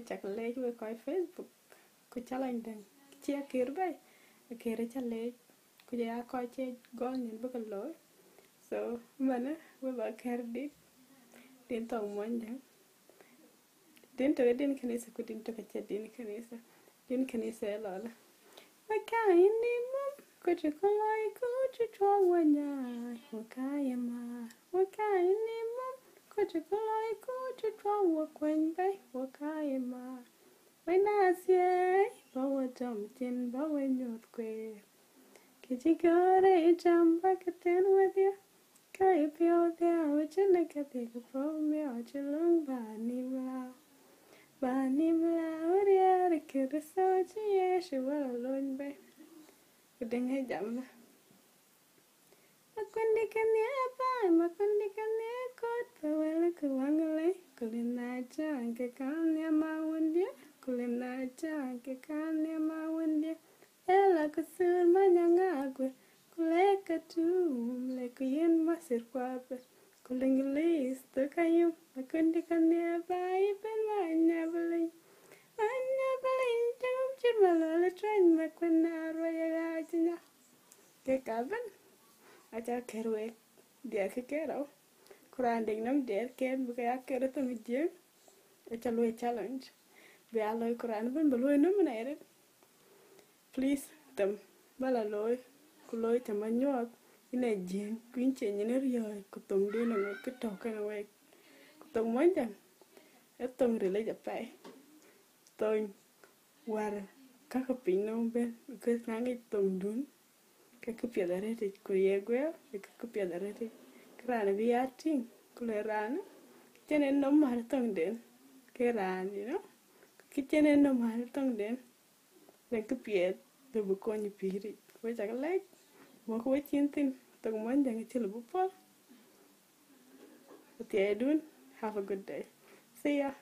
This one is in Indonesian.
chak lej we koi facebook ku challenge den. Chi akir bay akir cha lej ku ja koi che gol nyen bu lo so mana we ba ker dit. Din tong mon jang. Din to din kanisa ku din to ka din kanisa. Din kanisa la la Wakai ni mum kuchu koloi kuchu chwa wanya Wakai ma Wakai ni mum Kote koloi kote twawa kwenbe wakaye ma. Wena asye bawa jamtin bawa nyot kwe. Kiji gore jamba katen wadya. Kaya pyo dya wajana katika pome wajulung bani mla. Bani mla wadya rikira soji yeshe wala lonbe. Kudenga jamna. Makundi kanya apa makundi kanya Kutawala kuwangale kulinacha angekanya maundia kulinacha angekanya maundia ela kusur manyangagwe kuleka tu lekuyen masir kwape kulingilis tukayum makundikanya bai ben manyabali anyabali jam chirmalala train makwenarwa yagajinya kekaben acha kerwe dia kekerau kuraan degnam der ken buka yakere tam jem echa loy challenge. Be aloy kuraan ben beloy no mena ere please tam, bala loy kuloy tam anyot ina jem kuin che nyene riyoi kutong du na ngot kutoka na wek kutong manja etong rile japai tong war kaka pinna ben because nangi tong dun kaka piadare te kuriegwe kaka piadare te kra na bi ating ku le ran chene no mar tong den ke ran you know ki chene no mar tong den ku pia de bu ko ni piri we ja ka like mo ko chin tin tong mon jang ci lu pol have a good day. See ya.